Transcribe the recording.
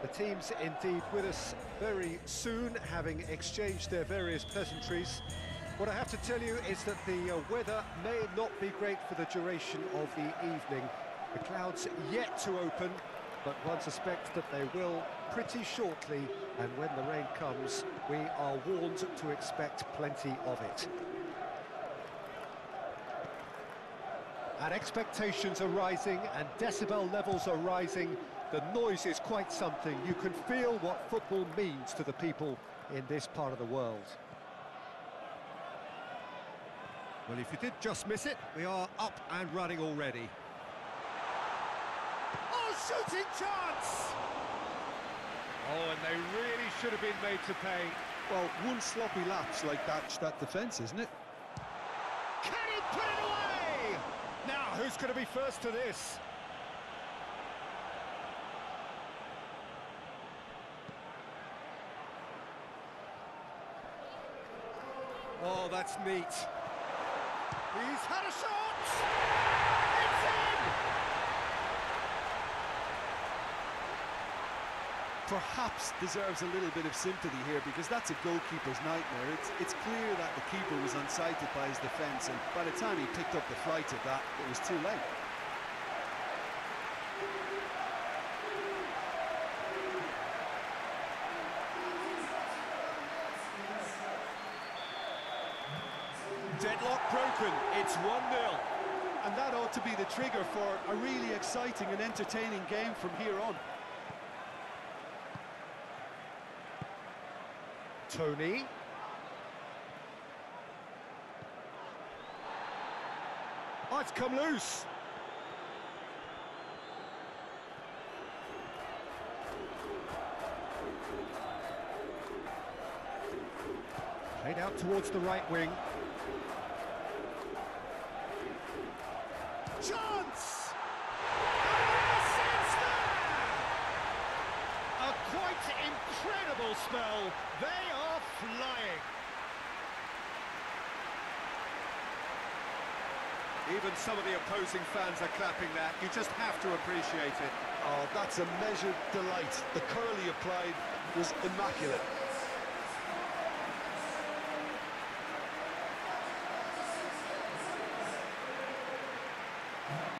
The team's indeed with us very soon, having exchanged their various pleasantries. What I have to tell you is that the uh, weather may not be great for the duration of the evening. The clouds yet to open, but one suspects that they will pretty shortly, and when the rain comes, we are warned to expect plenty of it. And expectations are rising, and decibel levels are rising. The noise is quite something. You can feel what football means to the people in this part of the world. Well, if you did just miss it, we are up and running already. Oh, shooting chance! Oh, and they really should have been made to pay. Well, one sloppy lapse like that, that defence, isn't it? Can he put it away? Now, who's going to be first to this? Oh, that's neat. He's had a shot! It's in! Perhaps deserves a little bit of sympathy here because that's a goalkeeper's nightmare. It's, it's clear that the keeper was unsighted by his defence and by the time he picked up the flight of that, it was too late. Deadlock broken, it's 1-0. And that ought to be the trigger for a really exciting and entertaining game from here on. Tony. Oh, it's come loose. Played out towards the right wing. Chance! A quite incredible spell. They are flying. Even some of the opposing fans are clapping that. You just have to appreciate it. Oh, that's a measured delight. The curl he applied was immaculate.